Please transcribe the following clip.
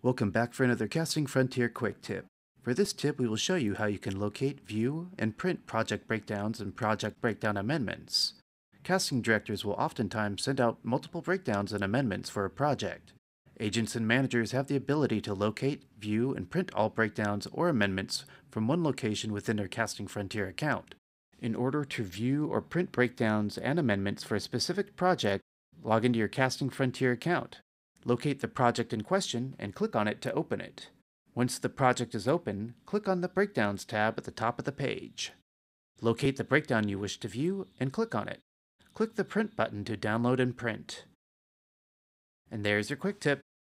Welcome back for another Casting Frontier quick tip. For this tip, we will show you how you can locate, view, and print project breakdowns and project breakdown amendments. Casting directors will oftentimes send out multiple breakdowns and amendments for a project. Agents and managers have the ability to locate, view, and print all breakdowns or amendments from one location within their Casting Frontier account. In order to view or print breakdowns and amendments for a specific project, log into your Casting Frontier account. Locate the project in question and click on it to open it. Once the project is open, click on the Breakdowns tab at the top of the page. Locate the breakdown you wish to view and click on it. Click the Print button to download and print. And there's your quick tip.